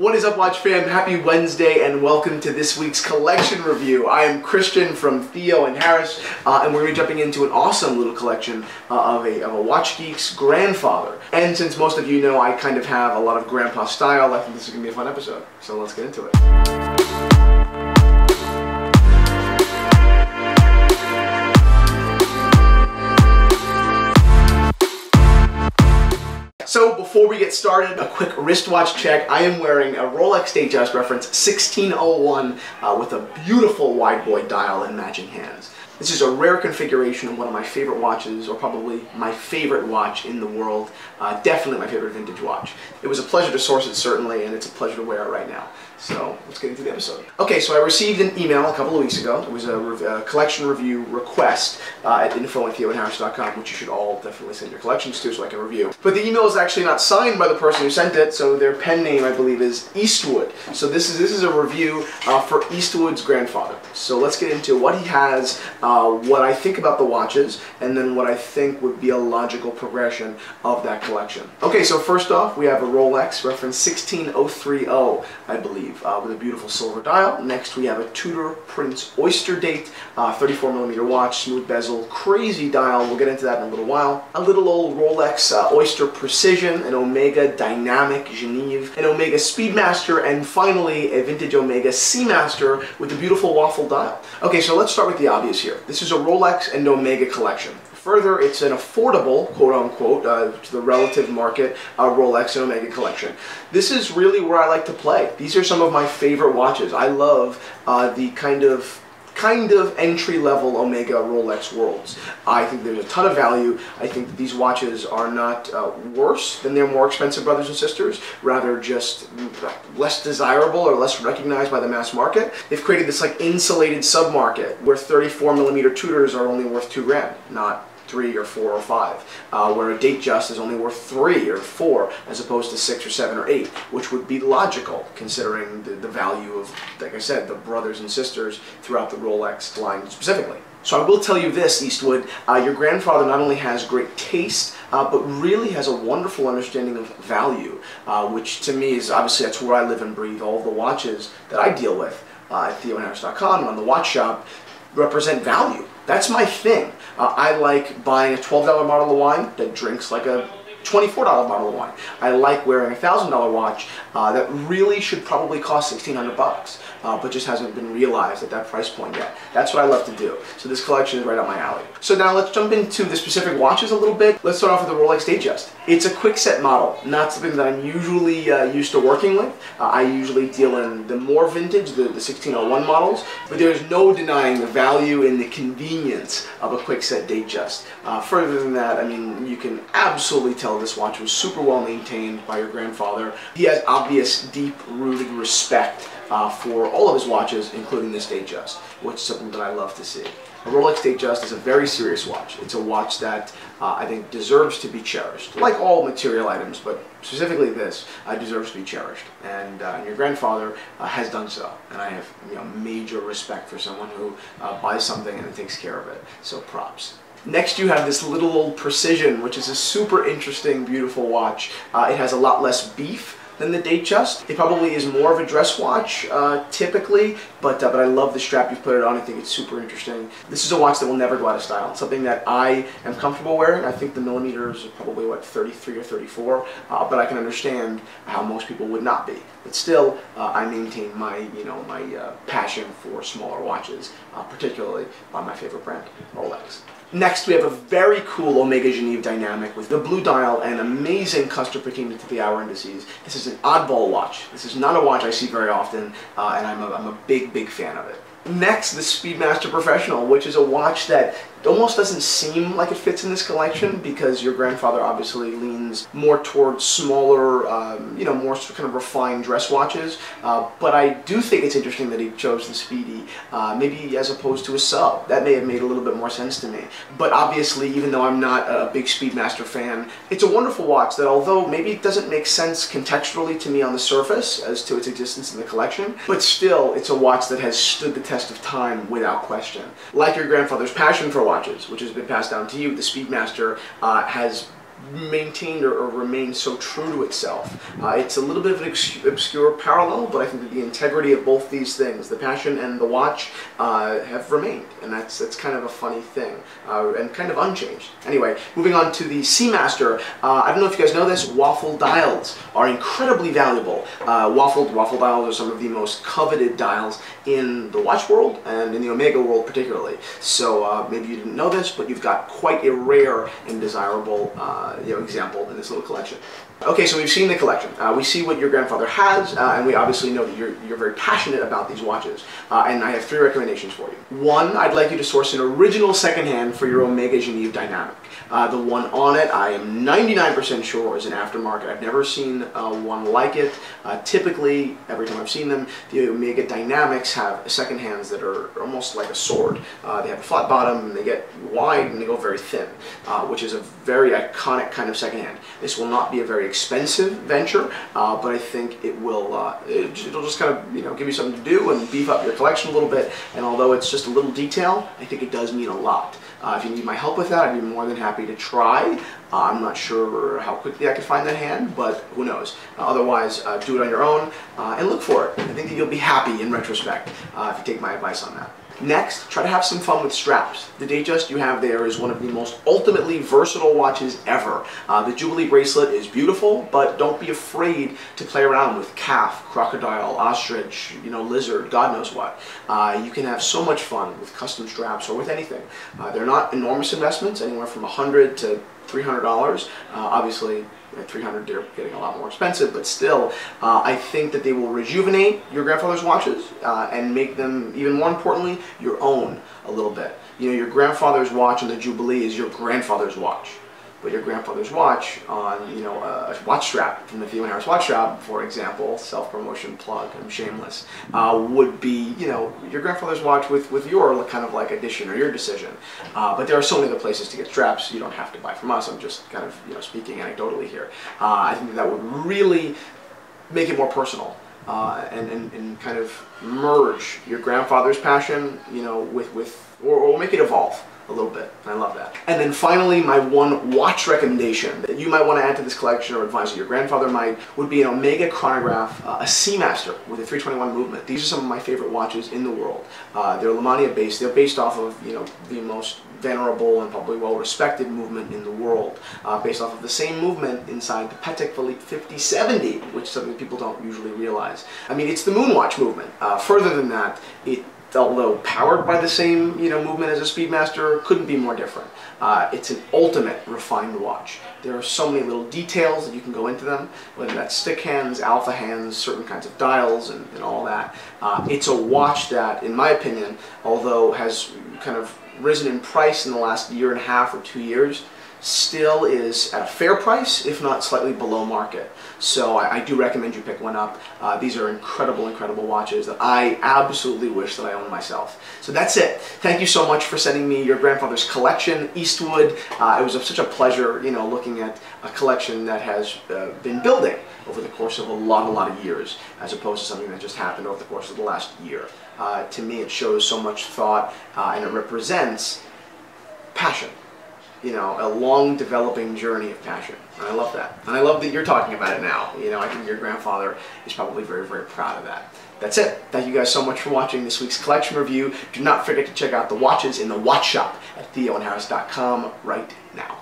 What is up, Watch fam? Happy Wednesday and welcome to this week's collection review. I am Christian from Theo and Harris, uh, and we're going to be jumping into an awesome little collection uh, of, a, of a Watch Geek's grandfather. And since most of you know I kind of have a lot of grandpa style, I think this is going to be a fun episode. So let's get into it. Before we get started, a quick wristwatch check. I am wearing a Rolex Datejust reference 1601 uh, with a beautiful wide boy dial and matching hands. This is a rare configuration of one of my favorite watches, or probably my favorite watch in the world. Uh, definitely my favorite vintage watch. It was a pleasure to source it, certainly, and it's a pleasure to wear it right now. So get into the episode. Okay, so I received an email a couple of weeks ago. It was a, a collection review request uh, at info at theoandharris.com, which you should all definitely send your collections to so I can review. But the email is actually not signed by the person who sent it, so their pen name, I believe, is Eastwood. So this is this is a review uh, for Eastwood's grandfather. So let's get into what he has, uh, what I think about the watches, and then what I think would be a logical progression of that collection. Okay, so first off, we have a Rolex reference 16030, I believe uh, with a beautiful silver dial. Next we have a Tudor Prince Oyster date, uh, 34 millimeter watch, smooth bezel, crazy dial. We'll get into that in a little while. A little old Rolex uh, Oyster Precision, an Omega Dynamic Geneve, an Omega Speedmaster, and finally a vintage Omega Seamaster with a beautiful waffle dial. Okay, so let's start with the obvious here. This is a Rolex and Omega collection. Further, it's an affordable, quote unquote, uh, to the relative market, uh, Rolex and Omega collection. This is really where I like to play. These are some of my favorite watches. I love uh, the kind of kind of entry-level Omega Rolex worlds. I think there's a ton of value. I think that these watches are not uh, worse than their more expensive brothers and sisters, rather just less desirable or less recognized by the mass market. They've created this like insulated sub-market where 34 millimeter Tudors are only worth two grand, not three or four or five, uh, where a Datejust is only worth three or four as opposed to six or seven or eight, which would be logical considering the, the value of, like I said, the brothers and sisters throughout the Rolex line specifically. So I will tell you this, Eastwood, uh, your grandfather not only has great taste, uh, but really has a wonderful understanding of value, uh, which to me is obviously that's where I live and breathe. All the watches that I deal with uh, at theoandharris.com and on the watch shop represent value. That's my thing. Uh, I like buying a $12 bottle of wine that drinks like a $24 bottle of wine. I like wearing a $1,000 watch uh, that really should probably cost 1600 bucks, uh, but just hasn't been realized at that price point yet. That's what I love to do. So this collection is right up my alley. So now let's jump into the specific watches a little bit. Let's start off with the Rolex Datejust. It's a quick set model, not something that I'm usually uh, used to working with. Uh, I usually deal in the more vintage, the, the 1601 models, but there's no denying the value and the convenience of a quick set Datejust. Uh, further than that, I mean, you can absolutely tell this watch was super well maintained by your grandfather. He has obvious deep-rooted respect uh, for all of his watches, including this Datejust, which is something that I love to see. A Rolex Datejust is a very serious watch. It's a watch that uh, I think deserves to be cherished. Like all material items, but specifically this, uh, deserves to be cherished. And, uh, your grandfather uh, has done so. And I have you know, major respect for someone who uh, buys something and takes care of it. So props. Next you have this little old Precision, which is a super interesting, beautiful watch. Uh, it has a lot less beef than the Datejust. It probably is more of a dress watch, uh, typically, but, uh, but I love the strap you've put it on. I think it's super interesting. This is a watch that will never go out of style. Something that I am comfortable wearing. I think the millimeters are probably, what, 33 or 34, uh, but I can understand how most people would not be. But still, uh, I maintain my, you know, my uh, passion for smaller watches, particularly by my favorite brand, Rolex. Next, we have a very cool Omega Geneve Dynamic with the blue dial and amazing custom pertaining to the hour indices. This is an oddball watch. This is not a watch I see very often, uh, and I'm a, I'm a big, big fan of it. Next, the Speedmaster Professional, which is a watch that almost doesn't seem like it fits in this collection because your grandfather obviously leans more towards smaller, um, you know, more kind of refined dress watches. Uh, but I do think it's interesting that he chose the Speedy, uh, maybe as opposed to a sub. That may have made a little bit more sense to me. But obviously, even though I'm not a big Speedmaster fan, it's a wonderful watch that although maybe it doesn't make sense contextually to me on the surface as to its existence in the collection, but still, it's a watch that has stood the test of time without question. Like your grandfather's passion for watches, which has been passed down to you, the Speedmaster uh, has maintained or, or remained so true to itself. Uh, it's a little bit of an obscure parallel, but I think that the integrity of both these things, the passion and the watch, uh, have remained, and that's that's kind of a funny thing, uh, and kind of unchanged. Anyway, moving on to the Seamaster. Uh, I don't know if you guys know this, waffle dials are incredibly valuable. Uh, waffle waffle dials are some of the most coveted dials in the watch world and in the Omega world particularly. So uh, maybe you didn't know this, but you've got quite a rare and desirable Uh, you know, example in this little collection. Okay, so we've seen the collection. Uh, we see what your grandfather has, uh, and we obviously know that you're, you're very passionate about these watches. Uh, and I have three recommendations for you. One, I'd like you to source an original secondhand for your Omega Geneve Dynamic. Uh, the one on it, I am 99% sure is an aftermarket. I've never seen uh, one like it. Uh, typically, every time I've seen them, the Omega Dynamics have secondhands that are almost like a sword. they have a flat bottom, and they get wide, and they go very thin, which is a very iconic kind of secondhand. This will not be a very expensive venture, uh, but I think it will, uh, it, will just kind of, you know, give you something to do and beef up your collection a little bit. And although it's just a little detail, I think it does mean a lot. Uh, if you need my help with that, I'd be more than happy to try. Uh, I'm not sure how quickly I could find that hand, but who knows. Uh, otherwise, uh, do it on your own and look for it. I think that you'll be happy in retrospect if you take my advice on that. Next, try to have some fun with straps. The Datejust you have there is one of the most ultimately versatile watches ever. Uh, the Jubilee bracelet is beautiful, but don't be afraid to play around with calf, crocodile, ostrich, you know, lizard, God knows what. Uh, you can have so much fun with custom straps or with anything. Uh, they're not enormous investments, anywhere from 100 to $300. Uh, obviously, at 300 they're getting a lot more expensive, but still, uh, I think that they will rejuvenate your grandfather's watches uh, and make them, even more importantly, your own a little bit. You know, your grandfather's watch on the Jubilee is your grandfather's watch but your grandfather's watch on, you know, a watch strap from the Theo Harris watch shop, for example, self-promotion plug, I'm shameless, uh, would be, you know, your grandfather's watch with, with your kind of like addition or your decision. Uh, but there are so many other places to get straps you don't have to buy from us. I'm just kind of, you know, speaking anecdotally here. Uh, I think that would really make it more personal. Uh, and, and, and kind of merge your grandfather's passion, you know, with, with or, or make it evolve a little bit. I love that. And then finally, my one watch recommendation that you might want to add to this collection or advise your grandfather might would be an Omega chronograph, uh, a Seamaster with a 321 movement. These are some of my favorite watches in the world. Uh, they're Lemania based. They're based off of, you know, the most venerable and probably well-respected movement in the world, uh, based off of the same movement inside the Patek Philippe 5070, which something people don't usually realize. I mean, it's the Moonwatch movement. Uh, further than that, it although powered by the same you know movement as a Speedmaster, couldn't be more different. Uh, it's an ultimate refined watch. There are so many little details that you can go into them, whether that's stick hands, alpha hands, certain kinds of dials, and, and all that. Uh, it's a watch that, in my opinion, although has kind of risen in price in the last year and a half or two years, still is at a fair price, if not slightly below market. So I, I do recommend you pick one up. Uh, these are incredible, incredible watches that I absolutely wish that I owned myself. So that's it. Thank you so much for sending me your grandfather's collection, Eastwood. Uh, it was such a pleasure, you know, looking at a collection that has uh, been building over the course of a lot, a lot of years, as opposed to something that just happened over the course of the last year. Uh, to me, it shows so much thought uh, and it represents passion you know, a long developing journey of passion. And I love that. And I love that you're talking about it now. You know, I think your grandfather is probably very, very proud of that. That's it. Thank you guys so much for watching this week's collection review. Do not forget to check out the watches in the watch shop at theoandharris.com right now.